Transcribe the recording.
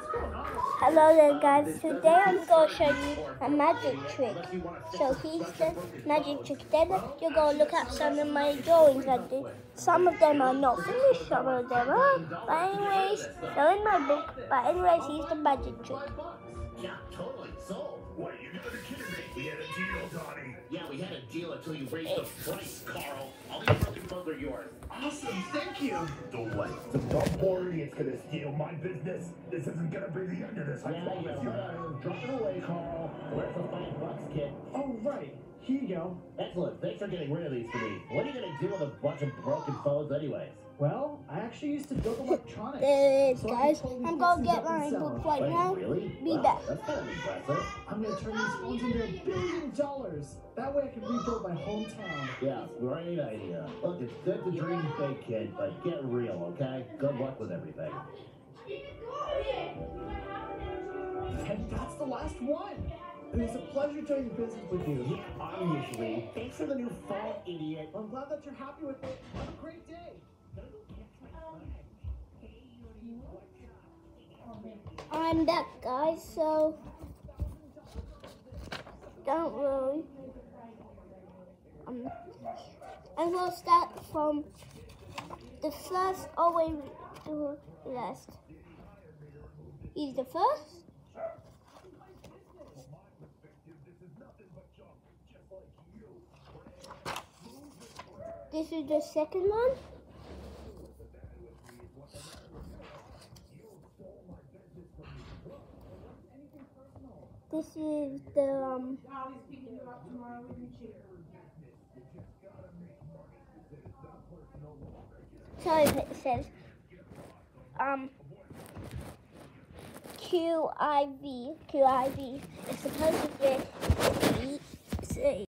Hello there guys, today I'm going to show you a magic trick. So here's the magic trick. Then you're going to look at some of my drawings I did. Some of them are not finished, some of them are. But anyways, they're in my book. But anyways, here's the magic trick. Yeah, totally. So, What, you gotta be kidding me. We had a deal, Donnie. yeah, we had a deal until you raised the price, Carl. All these broken phones are yours. Awesome, thank you. The what? The dumb more idiots gonna steal my business. This isn't gonna be the end of this, I Yeah, promise you. whatever. Drop it away, Carl. Where's the five bucks, kid? Oh, right. Here you go. Excellent. Thanks for getting rid of these for me. What are you gonna do with a bunch of broken phones, anyways? Well, I actually used to build electronics. There it is so guys, I'm going to get my sell book them. right Wait, now. really? Be wow, back. That's kind of impressive. I'm gonna turn these phones into a billion dollars. That way I can rebuild my hometown. Yeah, great idea. Look, it's good to dream big, kid, but get real, okay? Good luck with everything. And that's the last one. It was a pleasure doing business with you. Yeah, obviously. Thanks for the new phone, idiot. I'm glad that you're happy with it. Have a great day. I'm back guys, so don't worry. Um, going to start from the first all the way to the last. He's the first. This is the second one. This is the um. Sorry, it says um QIV QIV. It's supposed to be say